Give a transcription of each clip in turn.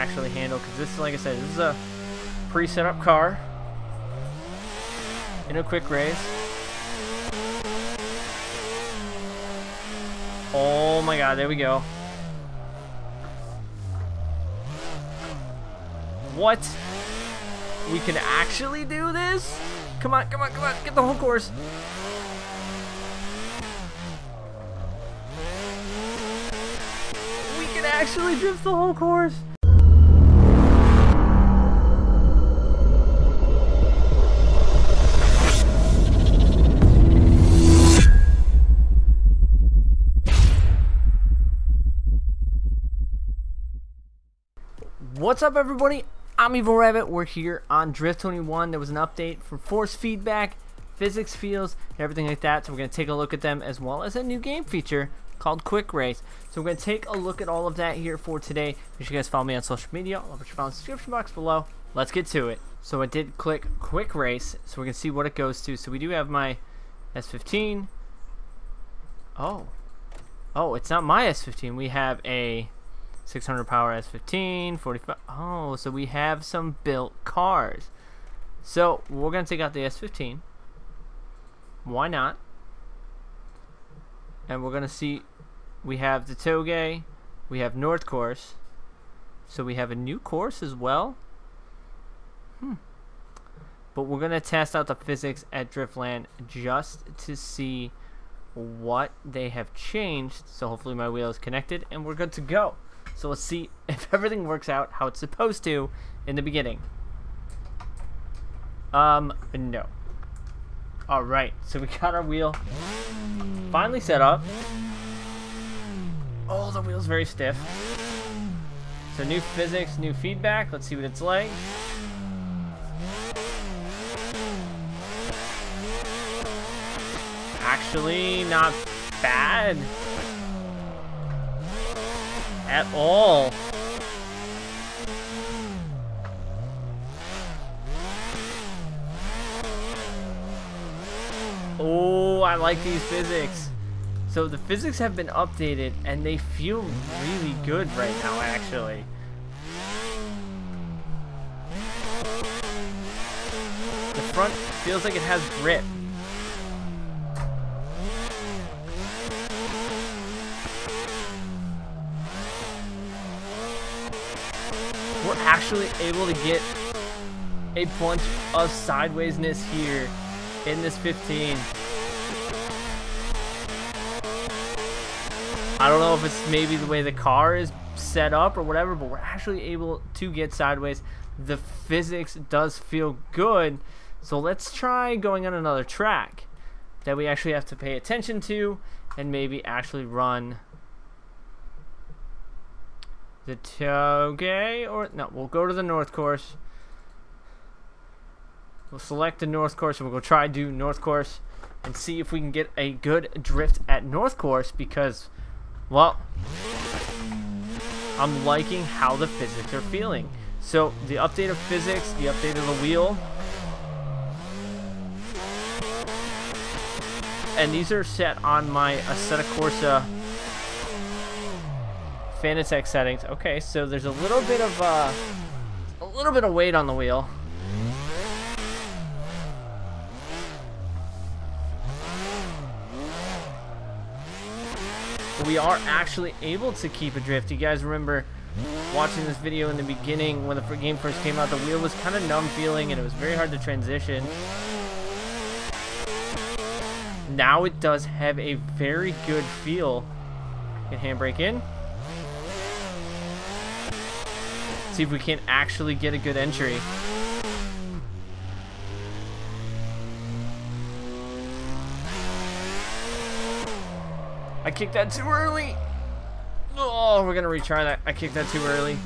actually handle because this, like I said, this is a pre-set up car in a quick race. Oh my god, there we go. What? We can actually do this? Come on, come on, come on, get the whole course. We can actually drift the whole course. What's up, everybody? I'm Evil Rabbit. We're here on Drift 21. There was an update for force feedback, physics fields, everything like that. So we're going to take a look at them as well as a new game feature called Quick Race. So we're going to take a look at all of that here for today. Make sure you guys follow me on social media. I'll put your follow in the description box below. Let's get to it. So I did click Quick Race, so we can see what it goes to. So we do have my S15. Oh. Oh, it's not my S15. We have a 600 power S15, 45. Oh, so we have some built cars. So we're going to take out the S15. Why not? And we're going to see we have the Touge, we have North Course. So we have a new course as well. Hmm. But we're going to test out the physics at Driftland just to see what they have changed. So hopefully my wheel is connected and we're good to go. So let's see if everything works out how it's supposed to in the beginning. Um, no. Alright, so we got our wheel finally set up. Oh, the wheel's very stiff. So new physics, new feedback. Let's see what it's like. Actually, not bad at all. Oh, I like these physics. So the physics have been updated and they feel really good right now actually. The front feels like it has grip. Actually able to get a bunch of sidewaysness here in this 15. I don't know if it's maybe the way the car is set up or whatever, but we're actually able to get sideways. The physics does feel good. So let's try going on another track that we actually have to pay attention to and maybe actually run the Touge or no, we'll go to the north course. We'll select the north course and we'll go try do north course and see if we can get a good drift at north course because well I'm liking how the physics are feeling. So the update of physics, the update of the wheel. And these are set on my Assetto Corsa Fanatec settings. Okay, so there's a little bit of uh, a little bit of weight on the wheel. we are actually able to keep a drift. You guys remember watching this video in the beginning when the game first came out, the wheel was kind of numb feeling and it was very hard to transition. Now it does have a very good feel. Get handbrake in. See if we can actually get a good entry. I kicked that too early. Oh, we're to retry that. I kicked that too early.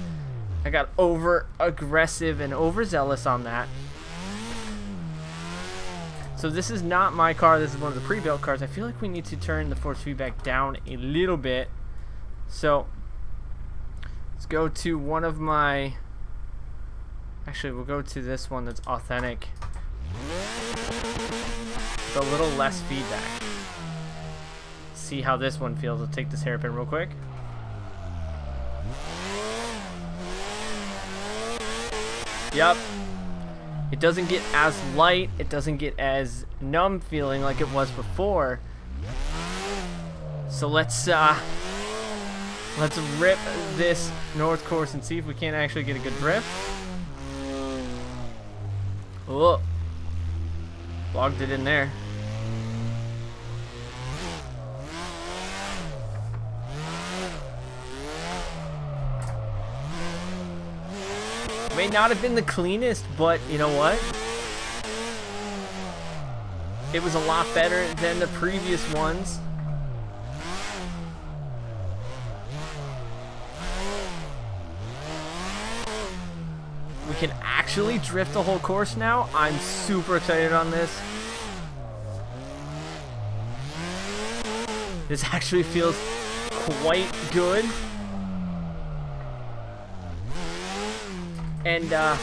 I got over aggressive and overzealous on that. So this is not my car. This is one of the pre-built cars. I feel like we need to turn the force feedback down a little bit. So Let's go to one of my... Actually, we'll go to this one that's authentic. A little less feedback. See how this one feels. I'll take this hairpin real quick. Yep. It doesn't get as light. It doesn't get as numb feeling like it was before. So let's uh, let's rip this north course and see if we can't actually get a good drift. Oh, logged it in there. May not have been the cleanest, but you know what? It was a lot better than the previous ones. Can actually drift the whole course now. I'm super excited on this. This actually feels quite good. And uh,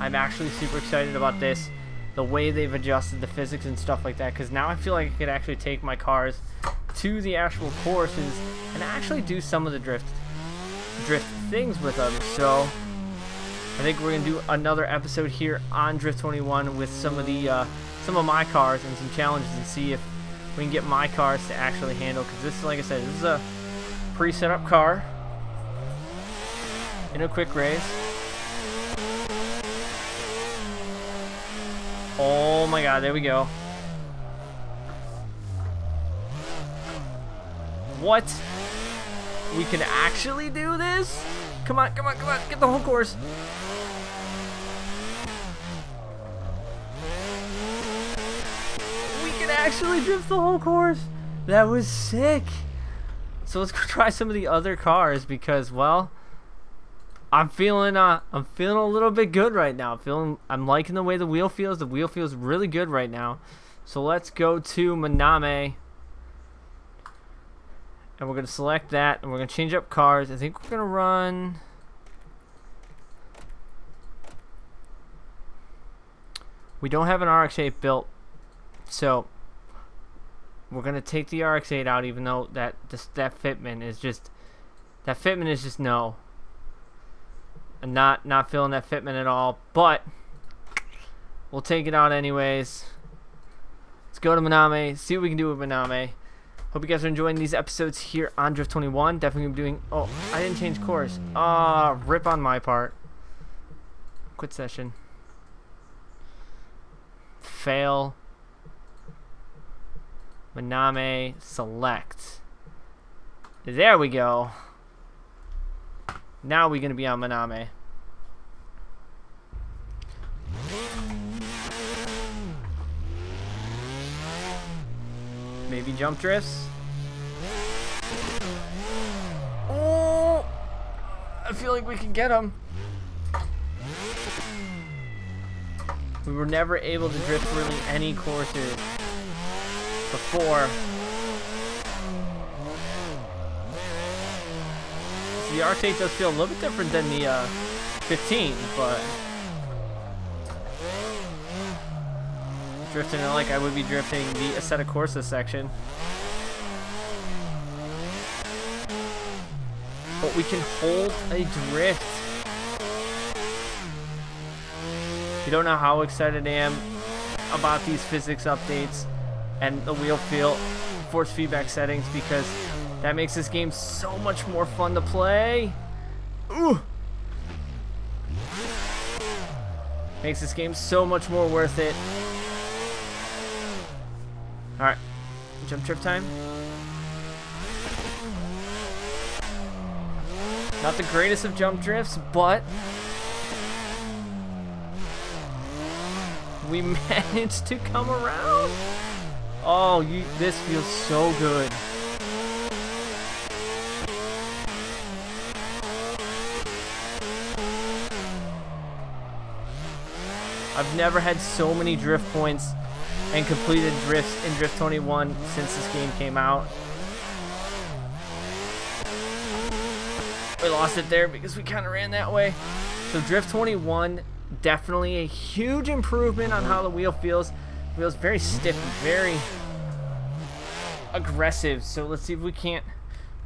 I'm actually super excited about this. The way they've adjusted the physics and stuff like that. Because now I feel like I could actually take my cars to the actual courses and actually do some of the drift drift things with them. So I think we're gonna do another episode here on Drift 21 with some of the uh, some of my cars and some challenges and see if we can get my cars to actually handle. Because this, like I said, this is a pre-set up car in a quick race. Oh my god, there we go. What? We can actually do this? Come on, come on, come on, get the whole course. We can actually drift the whole course. That was sick. So let's try some of the other cars because, well, I'm feeling uh I'm feeling a little bit good right now. I'm feeling I'm liking the way the wheel feels. The wheel feels really good right now. So let's go to Minami. And we're gonna select that and we're gonna change up cars. I think we're gonna run We don't have an RX-8 built, so we're gonna take the RX-8 out, even though that this, that fitment is just that fitment is just no. I'm not not feeling that fitment at all, but we'll take it out anyways. Let's go to Minami, see what we can do with Minami. Hope you guys are enjoying these episodes here on Drift 21. Definitely doing. Oh, I didn't change course. Ah, rip on my part. Quit session. Fail. Minami select. There we go. Now we're going to be on Minami. Maybe jump drifts. Oh! I feel like we can get him. We were never able to drift really any courses before the R8 does feel a little bit different than the uh, 15, but drifting it like I would be drifting the Assetto Corsa section. But we can hold a drift. You don't know how excited I am about these physics updates and the wheel feel force feedback settings because that makes this game so much more fun to play. Ooh. Makes this game so much more worth it. Alright. Jump trip time. Not the greatest of jump drifts, but we managed to come around. Oh, you this feels so good. I've never had so many drift points and completed drifts in Drift 21 since this game came out. We lost it there because we kind of ran that way. So Drift 21, definitely a huge improvement on how the wheel feels. Wheel's very stiff, very aggressive. So let's see if we can't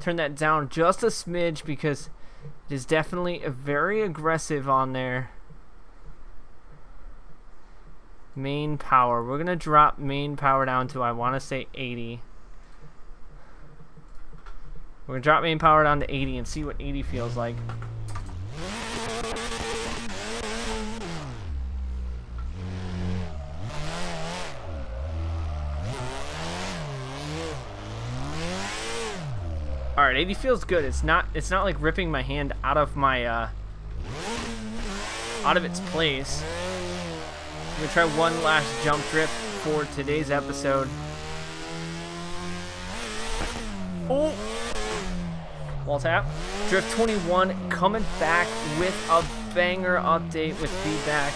turn that down just a smidge because it is definitely very aggressive on there. Main power. We're going to drop main power down to, I want to say 80. We're going to drop main power down to 80 and see what 80 feels like. Alright, 80 feels good. It's not it's not like ripping my hand out of my uh out of its place. I'm gonna try one last jump drift for today's episode. Oh! Wall tap. Drift 21 coming back with a banger update with feedback.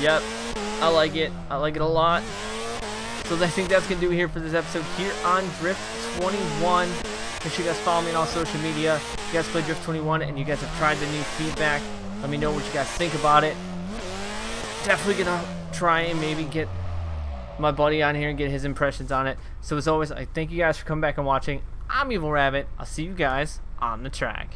Yep, I like it. I like it a lot. So I think that's going to do here for this episode here on Drift 21. Make sure you guys follow me on all social media. If you guys play Drift 21 and you guys have tried the new feedback, let me know what you guys think about it. Definitely to try and maybe get my buddy on here and get his impressions on it. So as always, I thank you guys for coming back and watching. I'm Evil Rabbit. I'll see you guys on the track.